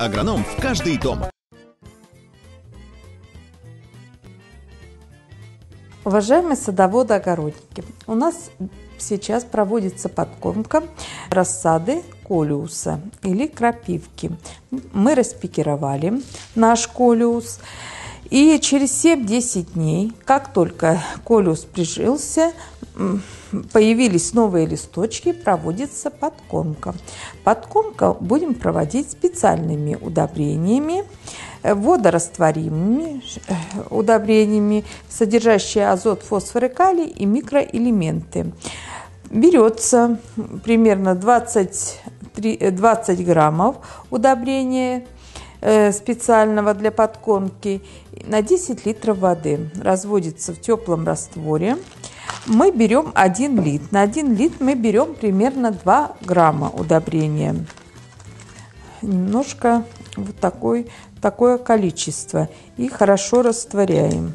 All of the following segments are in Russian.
Агроном в каждый дом. Уважаемые садоводы-огородники, у нас сейчас проводится подкормка рассады колиуса или крапивки. Мы распикировали наш колиус. И через 7-10 дней, как только колиус прижился, появились новые листочки, проводится подкормка. Подкормка будем проводить специальными удобрениями, э, водорастворимыми э, удобрениями, содержащие азот, фосфор и калий и микроэлементы. Берется примерно 20, 20 граммов удобрения э, специального для подкормки на 10 литров воды. Разводится в теплом растворе мы берем 1 лит. На 1 лит мы берем примерно 2 грамма удобрения. Немножко вот такой, такое количество. И хорошо растворяем.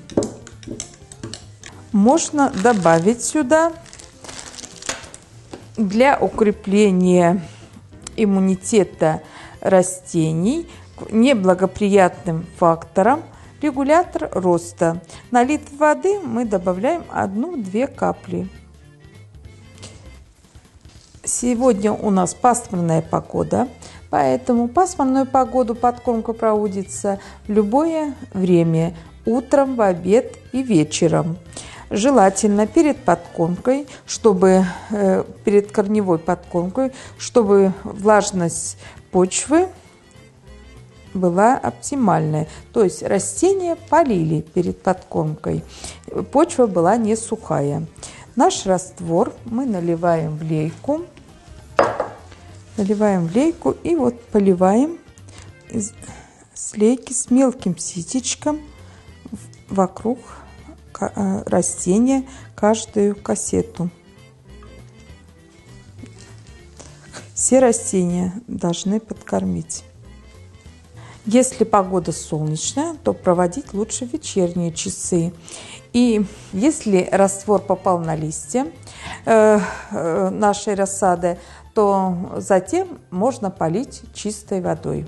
Можно добавить сюда для укрепления иммунитета растений неблагоприятным фактором – регулятор роста. На литр воды мы добавляем 1-2 капли. Сегодня у нас пасмурная погода, поэтому пасмурную погоду подкормка проводится в любое время, утром, в обед и вечером. Желательно перед подкормкой, чтобы э, перед корневой подкормкой, чтобы влажность почвы была оптимальная. То есть растения полили перед подкормкой. Почва была не сухая. Наш раствор мы наливаем в лейку. Наливаем в лейку и вот поливаем с лейки с мелким ситечком вокруг э, растения каждую кассету. Все растения должны подкормить. Если погода солнечная, то проводить лучше вечерние часы. И если раствор попал на листья э, э, нашей рассады, то затем можно полить чистой водой.